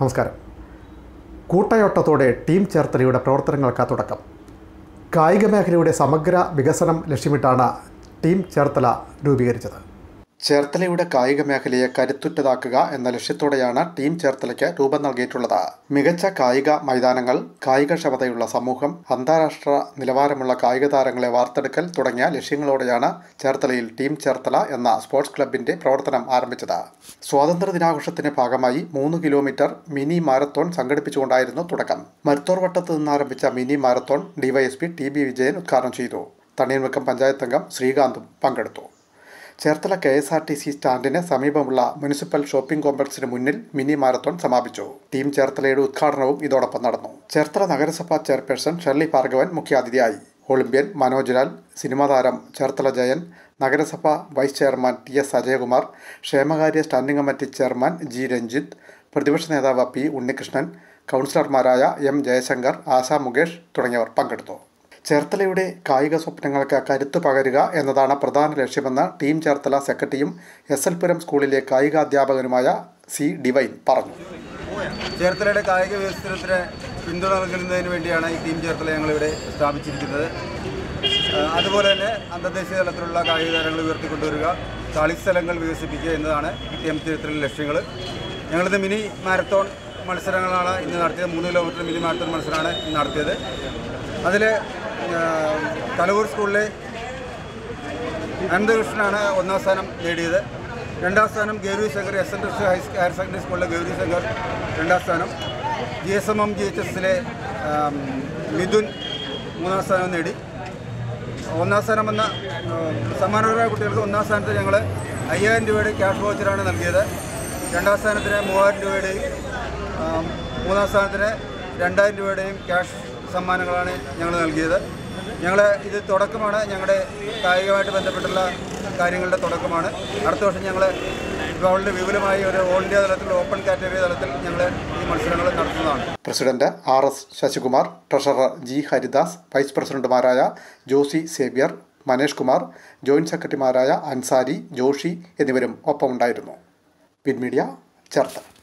നമസ്കാരം. കൂട്ടയോട്ടത്തോടെ ടീം ചേർത്തലയുടെ പ്രവർത്തനങ്ങൾക്ക് തുടക്കം. കായിക മേഖലയുടെ സമഗ്ര വികസനം ലക്ഷ്യമിട്ടാണ് ടീം ചേർത്തല രൂപീകരിച്ചത്. ചേർത്തലയുടെ കായിക മേഖലയെ കരുത്തുറ്റതാക്കുക എന്ന ലക്ഷ്യത്തോടെയാണ് ടീം ചേർത്തലയ്ക്ക് രൂപം നൽകിയിട്ടുള്ളത്. മികച്ച കായിക മൈതാനങ്ങൾ കായികക്ഷമതയുള്ള സമൂഹം അന്താരാഷ്ട്ര നിലവാരമുള്ള കായിക താരങ്ങളെ വാർത്തെടുക്കൽ തുടങ്ങിയ ലക്ഷ്യങ്ങളോടെയാണ് ചേർത്തലയിൽ ടീം ചേർത്തല എന്ന സ്പോർട്സ് ക്ലബിന്റെ പ്രവർത്തനം ആരംഭിച്ചത്. സ്വാതന്ത്ര്യ ദിനാഘോഷത്തിന്റെ ഭാഗമായി മൂന്ന് കിലോമീറ്റർ മിനി മാരത്തോൺ സംഘടിപ്പിച്ചുകൊണ്ടായിരുന്നു തുടക്കം. മരുത്തോർ വട്ടത്ത് നിന്ന് ആരംഭിച്ച mini marathon DYSP T B Vijayan ഉദ്ഘാടനം ചെയ്തു. തണ്ണീർമുക്കം പഞ്ചായത്ത് അംഗം ശ്രീകാന്തും പങ്കെടുത്തു. Cherthala K S R T C സ്റ്റാൻഡിന് സമീപമുള്ള മുനിസിപ്പൽ ഷോപ്പിംഗ് കോംപ്ലക്സിന് മുന്നിൽ മിനി മാരത്തോൺ സമാപിച്ചു. ടീം ചേർത്തലയുടെ ഉദ്ഘാടനവും ഇതോടൊപ്പം നടന്നു. ചേർത്തല നഗരസഭാ ചെയർപേഴ്സൺ ഷെർലി ഭാർഗവൻ മുഖ്യാതിഥിയായി. ഒളിമ്പ്യൻ മനോജ് ലാൽ സിനിമാ താരം ചേർത്തല ജയൻ നഗരസഭ vice chairman T S Ajayakumar ക്ഷേമകാര്യ standing committee chairman G Ranjith പ്രതിപക്ഷ നേതാവ് പി ഉണ്ണികൃഷ്ണൻ കൗൺസിലർമാരായ എം ജയശങ്കർ ആശാ മുകേഷ് തുടങ്ങിയവർ പങ്കെടുത്തു. ചേർത്തലയുടെ കായിക സ്വപ്നങ്ങൾക്ക് കരുത്തു പകരുക എന്നതാണ് പ്രധാന ലക്ഷ്യമെന്ന് ടീം ചേർത്തല സെക്രട്ടറിയും എസ് എൽ പുരം സ്കൂളിലെ കായികാധ്യാപകനുമായ സി ഡിവൈൻ പറഞ്ഞു. ചേർത്തലയുടെ കായിക വികസനത്തിന് പിന്തുണ നൽകുന്നതിന് വേണ്ടിയാണ് ഈ ടീം ചേർത്തല ഞങ്ങളിവിടെ സ്ഥാപിച്ചിരിക്കുന്നത്. അതുപോലെ തന്നെ അന്തർദേശീയ തലത്തിലുള്ള കായിക താരങ്ങൾ ഉയർത്തിക്കൊണ്ടുവരിക കളിസ്ഥലങ്ങൾ വികസിപ്പിക്കുക എന്നതാണ് ടീം ചേർത്തലയുടെ ലക്ഷ്യങ്ങൾ ഞങ്ങളിന്ന് മിനി മാരത്തോൺ മത്സരങ്ങളാണ് ഇന്ന് നടത്തിയത്. മൂന്ന് കിലോമീറ്റർ മിനി മാരത്തോൺ മത്സരമാണ് ഇന്ന് നടത്തിയത്. അതിൽ തലവൂർ സ്കൂളിലെ അനന്തകൃഷ്ണനാണ് ഒന്നാം സ്ഥാനം നേടിയത്. രണ്ടാം സ്ഥാനം Gauri Shankar S N S higher secondary സ്കൂളിലെ ഗൗരി ശങ്കർ രണ്ടാം സ്ഥാനം. G S M M G H എസിലെ മിഥുൻ മൂന്നാം സ്ഥാനം നേടി. ഒന്നാം സ്ഥാനം വന്ന സമ്മാനകരമായ കുട്ടികൾക്ക് ഒന്നാം സ്ഥാനത്ത് ഞങ്ങൾ അയ്യായിരം രൂപയുടെ ക്യാഷ് വോച്ചറാണ് നൽകിയത്. രണ്ടാം സ്ഥാനത്തിന് മൂവായിരം രൂപയുടെയും മൂന്നാം സ്ഥാനത്തിന് രണ്ടായിരം രൂപയുടെയും ക്യാഷ് സമ്മാനങ്ങളാണ് ഞങ്ങൾ നൽകിയത്. ഞങ്ങൾ ഇത് തുടക്കമാണ്. ഞങ്ങളുടെ കായികമായിട്ട് ബന്ധപ്പെട്ടുള്ള കാര്യങ്ങളുടെ തുടക്കമാണ്. അടുത്ത വർഷം ഞങ്ങൾ ഗവൺമെന്റ് വിപുലമായി ഒരു ഓൾ ഇന്ത്യ തലത്തിൽ ഓപ്പൺ കാറ്റഗറി തലത്തിൽ ഞങ്ങൾ ഈ മത്സരങ്ങൾ നടത്തുന്നതാണ്. President R S Sasikumar treasurer G Haridas vice പ്രസിഡന്റുമാരായ ജോസി സേവ്യർ മനേഷ് കുമാർ ജോയിന്റ് സെക്രട്ടറിമാരായ അൻസാരി ജോഷി എന്നിവരും ഒപ്പമുണ്ടായിരുന്നു. പിൻമീഡിയ മീഡിയ ചേർത്തല